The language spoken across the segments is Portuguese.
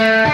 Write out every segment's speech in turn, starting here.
you.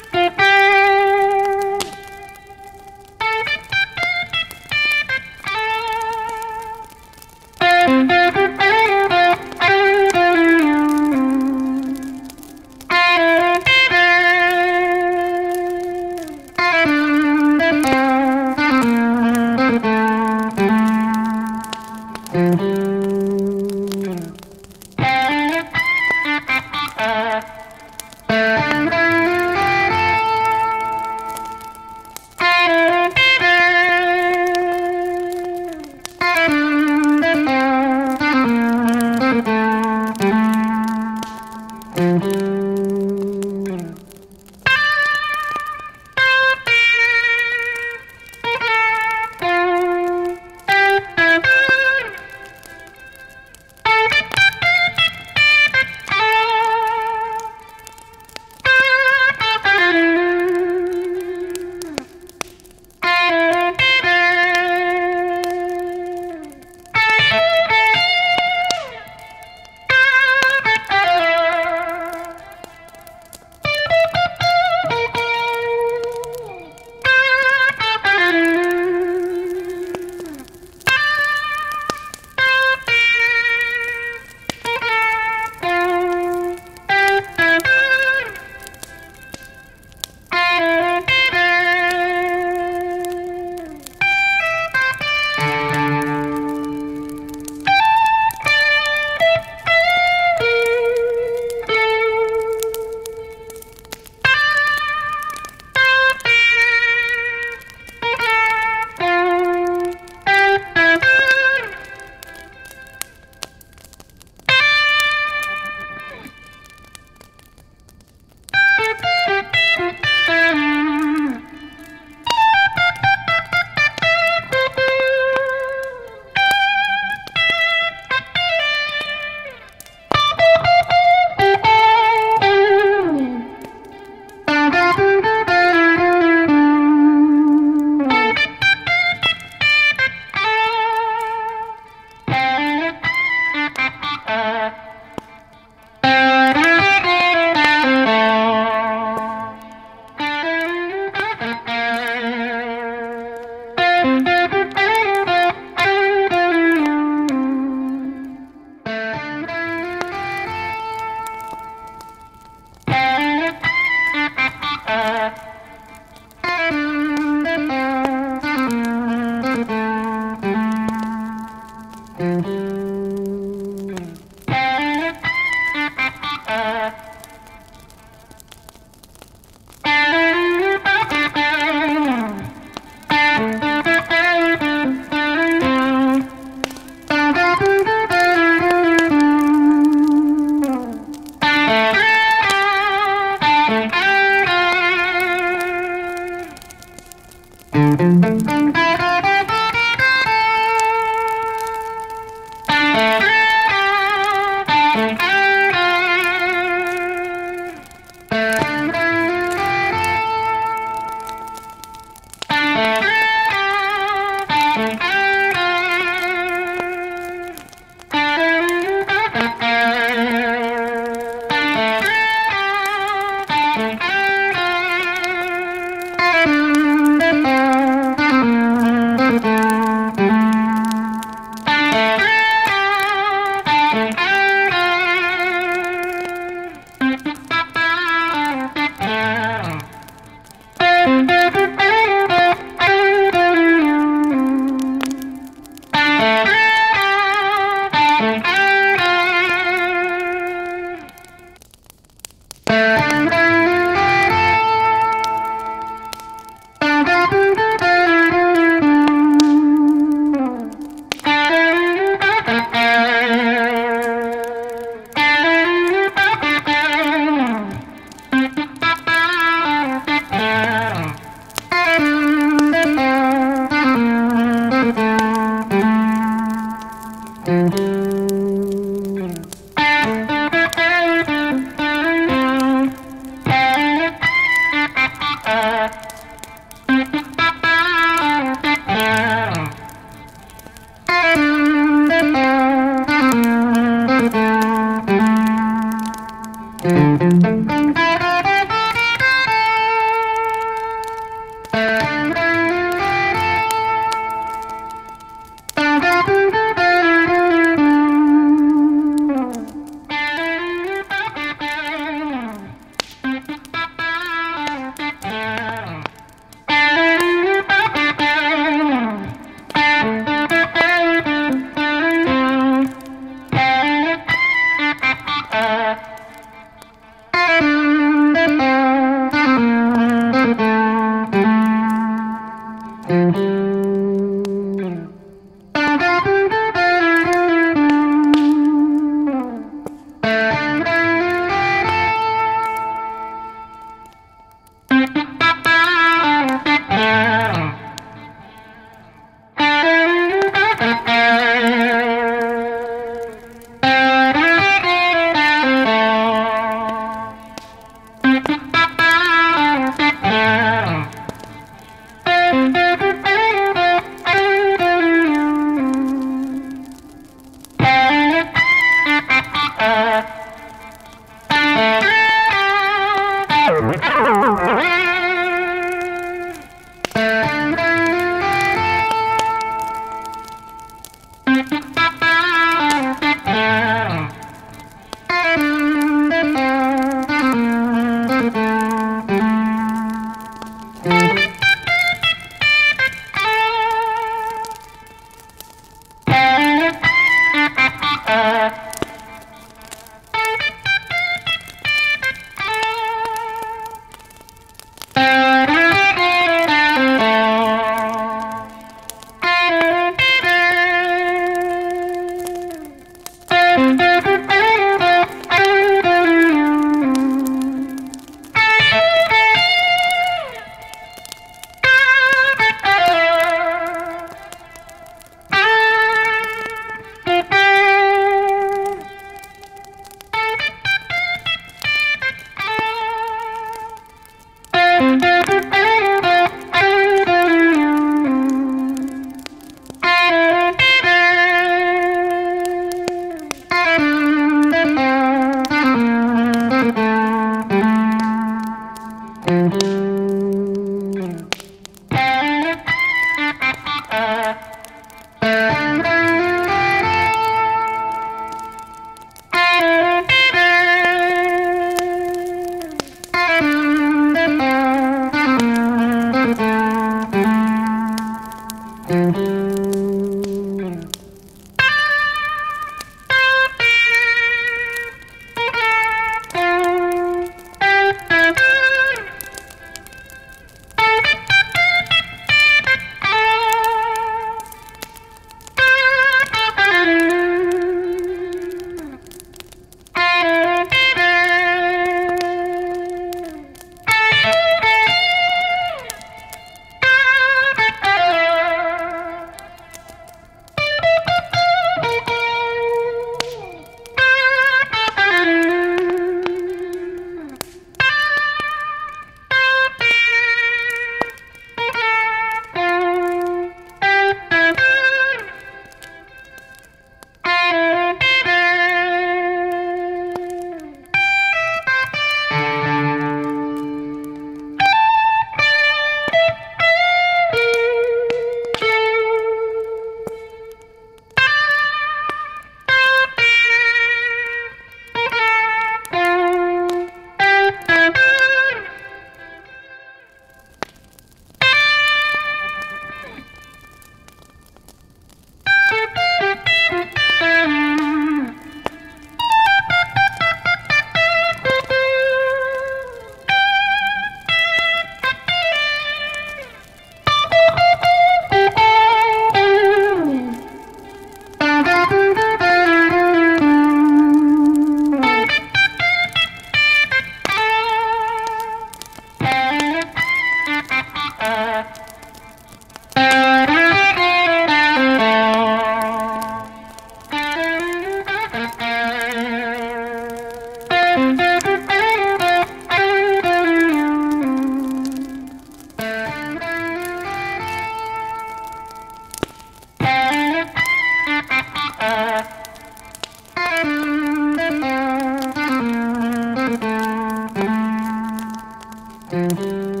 Música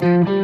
Mm-hmm.